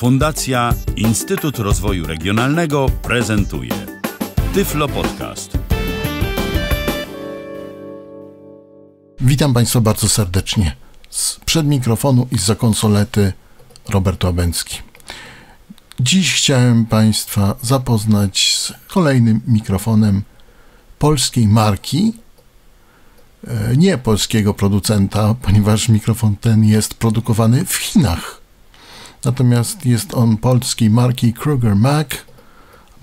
Fundacja Instytut Rozwoju Regionalnego prezentuje Tyflo Podcast. Witam Państwa bardzo serdecznie. Przed mikrofonu i za konsolety Robert Łabęcki. Dziś chciałem Państwa zapoznać z kolejnym mikrofonem polskiej marki, e, nie polskiego producenta, ponieważ mikrofon ten jest produkowany w Chinach. Natomiast jest on polskiej marki Kruger Mac,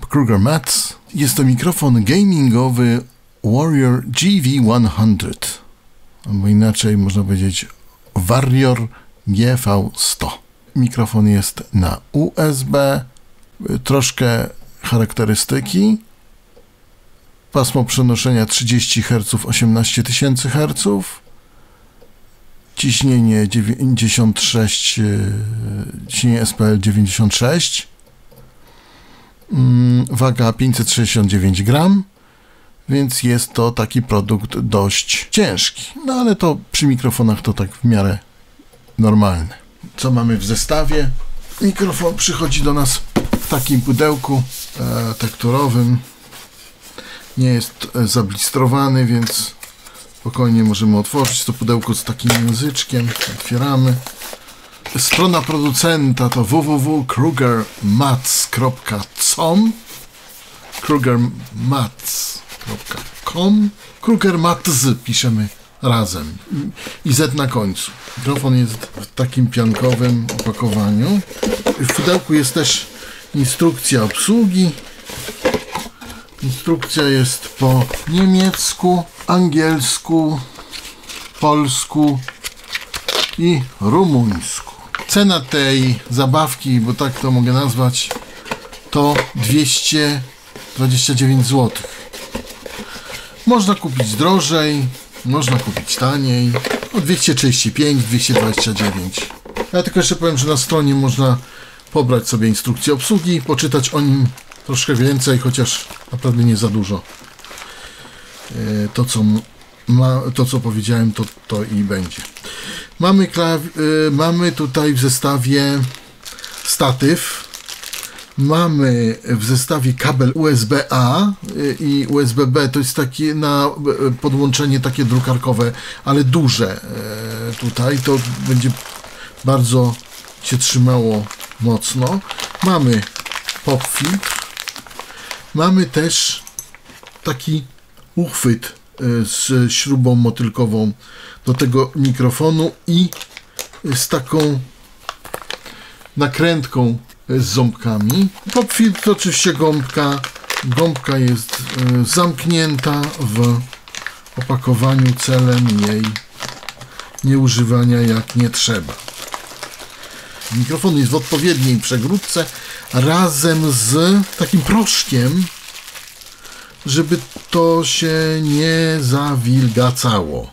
Kruger Mats. Jest to mikrofon gamingowy Warrior GV100, albo inaczej można powiedzieć Warrior GV100. Mikrofon jest na USB, troszkę charakterystyki. Pasmo przenoszenia 30 Hz, 18 000 Hz. Ciśnienie 96, ciśnienie SPL 96. Mm, waga 569 gram, więc jest to taki produkt dość ciężki. No ale to przy mikrofonach to tak w miarę normalne. Co mamy w zestawie? Mikrofon przychodzi do nas w takim pudełku e, tekturowym. Nie jest e, zablistrowany, więc spokojnie możemy otworzyć to pudełko z takim języczkiem. Otwieramy. Strona producenta to www.krugermats.com krugermats.com Krugermats piszemy razem i Z na końcu. Mikrofon jest w takim piankowym opakowaniu. W pudełku jest też instrukcja obsługi. Instrukcja jest po niemiecku, angielsku, polsku i rumuńsku. Cena tej zabawki, bo tak to mogę nazwać, to 229 zł. Można kupić drożej, można kupić taniej. O 235, 229. Ja tylko jeszcze powiem, że na stronie można pobrać sobie instrukcję obsługi, poczytać o nim troszkę więcej, chociaż naprawdę nie za dużo. E, to, co, ma, to, co powiedziałem, to, to i będzie. Mamy, e, mamy tutaj w zestawie statyw. Mamy w zestawie kabel USB-A i USB-B, to jest takie na podłączenie takie drukarkowe, ale duże e, tutaj, to będzie bardzo się trzymało mocno. Mamy pop filtr. Mamy też taki uchwyt e, z śrubą motylkową do tego mikrofonu i z taką nakrętką z ząbkami. Pop filtr oczywiście gąbka. Gąbka jest y, zamknięta w opakowaniu celem jej nieużywania jak nie trzeba. Mikrofon jest w odpowiedniej przegródce razem z takim proszkiem, żeby to się nie zawilgacało.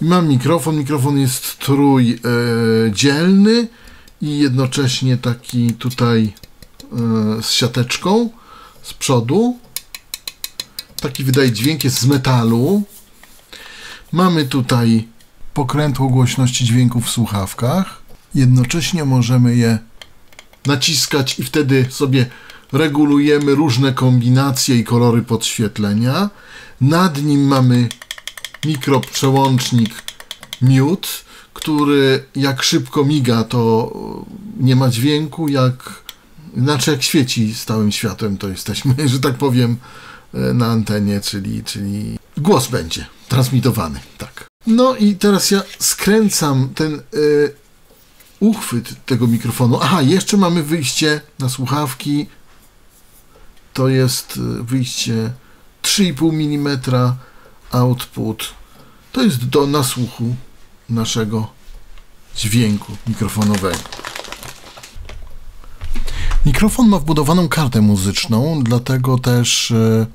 Mam mikrofon. Mikrofon jest trójdzielny. Yy, i jednocześnie taki tutaj e, z siateczką z przodu. Taki wydaje dźwięk jest z metalu. Mamy tutaj pokrętło głośności dźwięków w słuchawkach. Jednocześnie możemy je naciskać i wtedy sobie regulujemy różne kombinacje i kolory podświetlenia. Nad nim mamy mikroprzełącznik mute który jak szybko miga, to nie ma dźwięku, jak znaczy jak świeci stałym światłem, to jesteśmy, że tak powiem, e, na antenie, czyli, czyli głos będzie transmitowany, tak. No i teraz ja skręcam ten y, uchwyt tego mikrofonu. Aha, jeszcze mamy wyjście na słuchawki. To jest e, wyjście 3,5 mm output. To jest do nasłuchu naszego dźwięku mikrofonowego. Mikrofon ma wbudowaną kartę muzyczną, dlatego też y,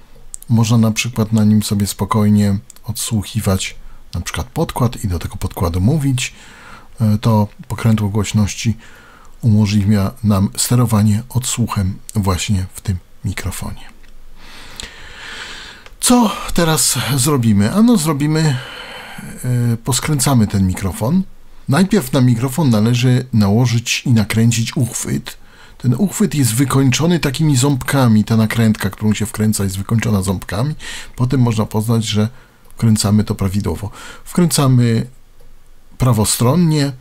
można na przykład na nim sobie spokojnie odsłuchiwać na przykład podkład i do tego podkładu mówić. Y, to pokrętło głośności umożliwia nam sterowanie odsłuchem właśnie w tym mikrofonie. Co teraz zrobimy? Ano zrobimy E, poskręcamy ten mikrofon Najpierw na mikrofon należy nałożyć i nakręcić uchwyt. Ten uchwyt jest wykończony takimi ząbkami. Ta nakrętka, którą się wkręca, jest wykończona ząbkami. Potem można poznać, że wkręcamy to prawidłowo. Wkręcamy prawostronnie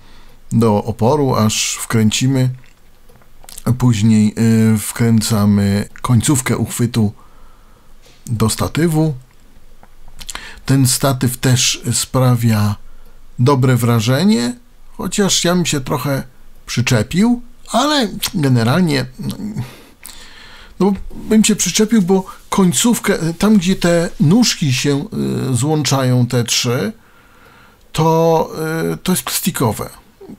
do oporu, aż wkręcimy. Później y, wkręcamy końcówkę uchwytu do statywu. Ten statyw też sprawia dobre wrażenie, chociaż ja bym się trochę przyczepił, ale generalnie no, no bym się przyczepił, bo końcówkę, tam gdzie te nóżki się y, złączają, te trzy, to, y, to jest plastikowe.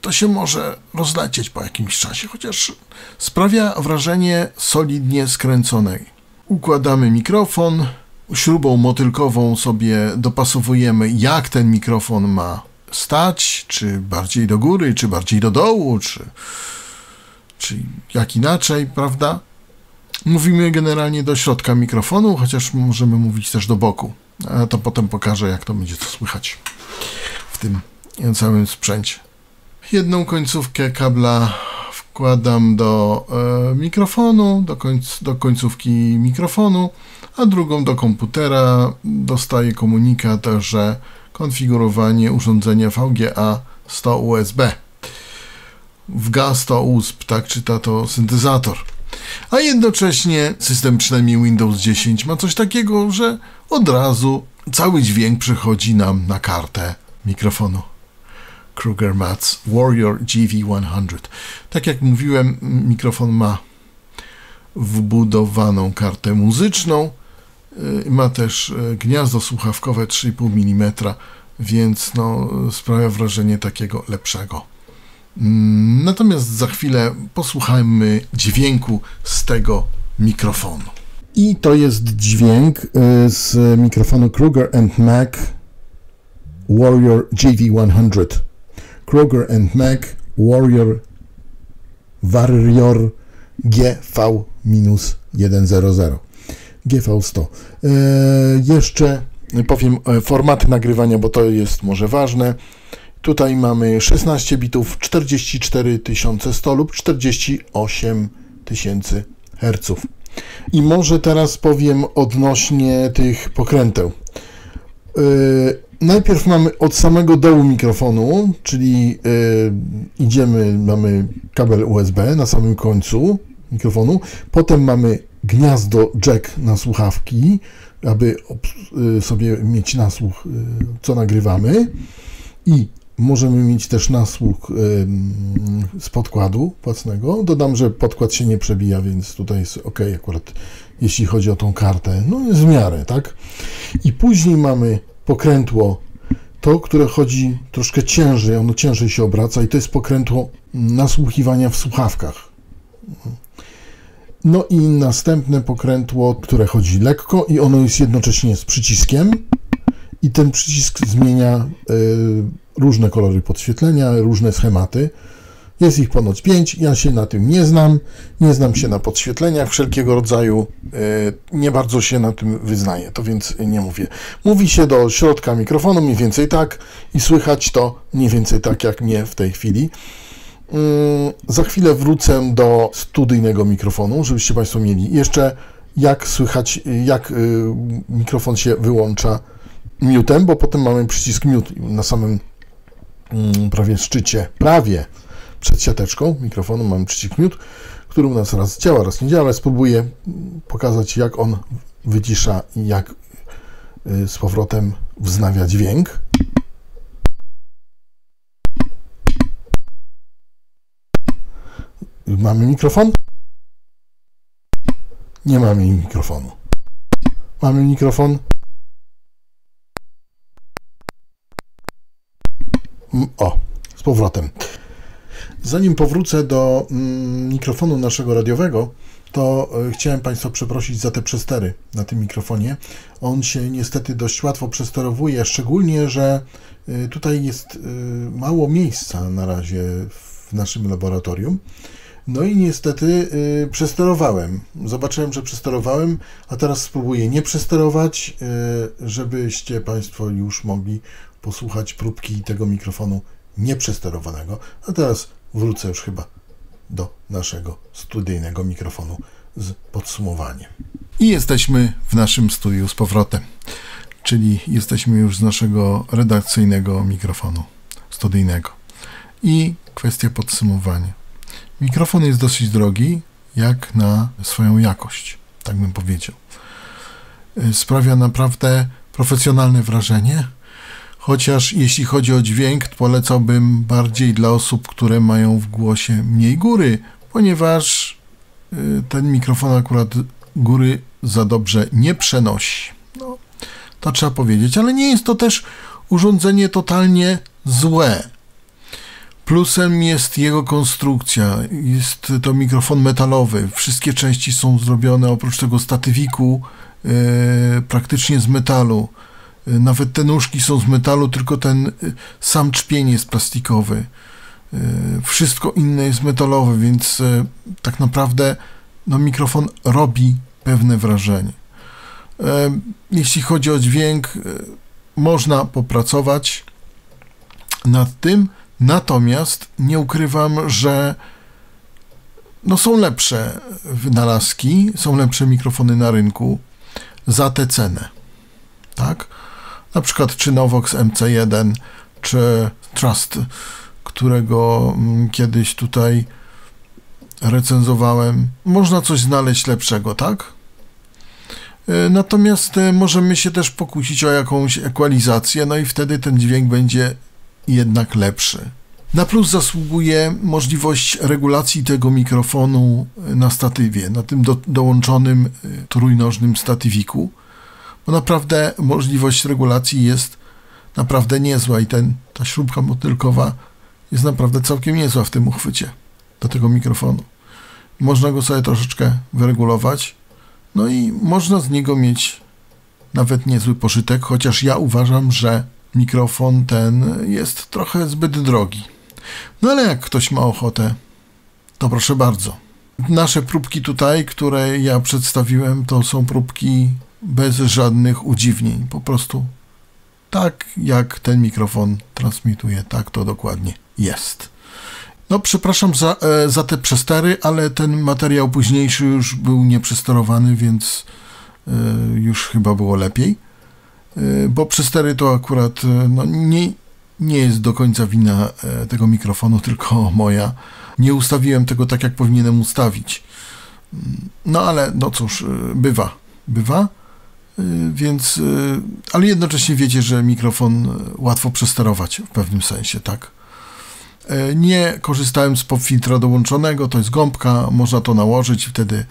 To się może rozlecieć po jakimś czasie, chociaż sprawia wrażenie solidnie skręconej. Układamy mikrofon, śrubą motylkową sobie dopasowujemy, jak ten mikrofon ma stać, czy bardziej do góry, czy bardziej do dołu, czy, czy jak inaczej, prawda? Mówimy generalnie do środka mikrofonu, chociaż możemy mówić też do boku. A to potem pokażę, jak to będzie to słychać w tym całym sprzęcie. Jedną końcówkę kabla wkładam do e, mikrofonu, do, końc, do końcówki mikrofonu, a drugą do komputera. Dostaję komunikat, że konfigurowanie urządzenia VGA 100 USB. WGA 100 USB, tak czyta to syntezator. A jednocześnie system przynajmniej Windows 10 ma coś takiego, że od razu cały dźwięk przechodzi nam na kartę mikrofonu. Kruger Mats Warrior GV100. Tak jak mówiłem, mikrofon ma wbudowaną kartę muzyczną, y, ma też y, gniazdo słuchawkowe 3,5 mm, więc no, sprawia wrażenie takiego lepszego. Mm, natomiast za chwilę posłuchajmy dźwięku z tego mikrofonu. I to jest dźwięk y, z mikrofonu Kruger Mac Warrior GV100. Kruger Mac Warrior Warrior GV-100. GV100. E, jeszcze powiem e, formaty nagrywania, bo to jest może ważne. Tutaj mamy 16 bitów, 44 100 lub 48 tysięcy Hz. I może teraz powiem odnośnie tych pokręteł. Yy, najpierw mamy od samego dołu mikrofonu, czyli yy, idziemy, mamy kabel USB na samym końcu mikrofonu, potem mamy gniazdo jack na słuchawki, aby yy, sobie mieć nasłuch, yy, co nagrywamy i możemy mieć też nasłuch yy, z podkładu płacnego. Dodam, że podkład się nie przebija, więc tutaj jest ok akurat jeśli chodzi o tą kartę. No jest w miarę, tak? I później mamy pokrętło, to, które chodzi troszkę ciężej, ono ciężej się obraca i to jest pokrętło nasłuchiwania w słuchawkach. No i następne pokrętło, które chodzi lekko i ono jest jednocześnie z przyciskiem i ten przycisk zmienia y, różne kolory podświetlenia, różne schematy. Jest ich ponoć pięć, ja się na tym nie znam, nie znam się na podświetleniach wszelkiego rodzaju, e, nie bardzo się na tym wyznaję, to więc nie mówię. Mówi się do środka mikrofonu mniej więcej tak i słychać to mniej więcej tak jak mnie w tej chwili. Mm, za chwilę wrócę do studyjnego mikrofonu, żebyście Państwo mieli jeszcze jak słychać, jak y, mikrofon się wyłącza mutem, bo potem mamy przycisk mute na samym mm, prawie szczycie, prawie przed siateczką mikrofonu mamy przycisk mute, który u nas raz działa, raz nie działa, spróbuję pokazać, jak on wycisza i jak y, z powrotem wznawia dźwięk. Mamy mikrofon? Nie mamy mikrofonu. Mamy mikrofon? O, z powrotem. Zanim powrócę do mm, mikrofonu naszego radiowego, to e, chciałem Państwa przeprosić za te przestery na tym mikrofonie. On się niestety dość łatwo przesterowuje, szczególnie, że e, tutaj jest e, mało miejsca na razie w naszym laboratorium. No i niestety przesterowałem. Zobaczyłem, że przesterowałem, a teraz spróbuję nie przesterować, żebyście Państwo już mogli posłuchać próbki tego mikrofonu nieprzesterowanego. A teraz wrócę już chyba do naszego studyjnego mikrofonu z podsumowaniem. I jesteśmy w naszym studiu z powrotem, czyli jesteśmy już z naszego redakcyjnego mikrofonu studyjnego. I kwestia podsumowania. Mikrofon jest dosyć drogi, jak na swoją jakość, tak bym powiedział. Sprawia naprawdę profesjonalne wrażenie, chociaż jeśli chodzi o dźwięk, polecałbym bardziej dla osób, które mają w głosie mniej góry, ponieważ y, ten mikrofon akurat góry za dobrze nie przenosi. No, to trzeba powiedzieć, ale nie jest to też urządzenie totalnie złe. Plusem jest jego konstrukcja. Jest to mikrofon metalowy. Wszystkie części są zrobione oprócz tego statywiku e, praktycznie z metalu. E, nawet te nóżki są z metalu, tylko ten e, sam czpień jest plastikowy. E, wszystko inne jest metalowe, więc tak naprawdę no, mikrofon robi pewne wrażenie. Jeśli chodzi o dźwięk, można popracować nad tym, natomiast nie ukrywam, że no są lepsze wynalazki, są lepsze mikrofony na rynku za tę cenę. Tak? Na przykład czy Novox MC1, czy Trust, którego mm, kiedyś tutaj recenzowałem. Można coś znaleźć lepszego, tak? E, natomiast e, możemy się też pokusić o jakąś ekwalizację, no i wtedy ten dźwięk będzie jednak lepszy. Na plus zasługuje możliwość regulacji tego mikrofonu na statywie, na tym do, dołączonym trójnożnym statywiku, bo naprawdę możliwość regulacji jest naprawdę niezła i ten, ta śrubka motylkowa jest naprawdę całkiem niezła w tym uchwycie do tego mikrofonu. Można go sobie troszeczkę wyregulować, no i można z niego mieć nawet niezły pożytek, chociaż ja uważam, że mikrofon ten jest trochę zbyt drogi. No ale jak ktoś ma ochotę, to proszę bardzo. Nasze próbki tutaj, które ja przedstawiłem, to są próbki bez żadnych udziwnień. Po prostu tak jak ten mikrofon transmituje, tak to dokładnie jest. No, przepraszam za, e, za te przestery, ale ten materiał późniejszy już był nieprzesterowany, więc e, już chyba było lepiej. E, bo przestery to akurat no, nie, nie jest do końca wina tego mikrofonu, tylko moja. Nie ustawiłem tego tak, jak powinienem ustawić. No ale no cóż, bywa, bywa. Więc, ale jednocześnie wiecie, że mikrofon łatwo przesterować w pewnym sensie, tak? Nie korzystałem z popfiltra dołączonego, to jest gąbka, można to nałożyć, wtedy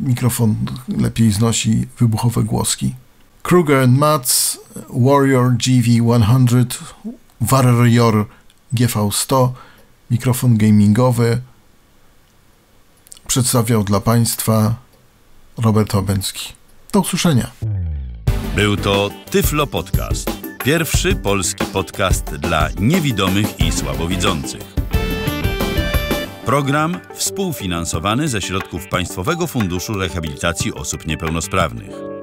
mikrofon lepiej znosi wybuchowe głoski. Kruger Mats Warrior GV100 Warrior GV100 mikrofon gamingowy przedstawiał dla Państwa Robert Obęcki. Do usłyszenia. Był to Tyflo Podcast. Pierwszy polski podcast dla niewidomych i słabowidzących. Program współfinansowany ze środków Państwowego Funduszu Rehabilitacji Osób Niepełnosprawnych.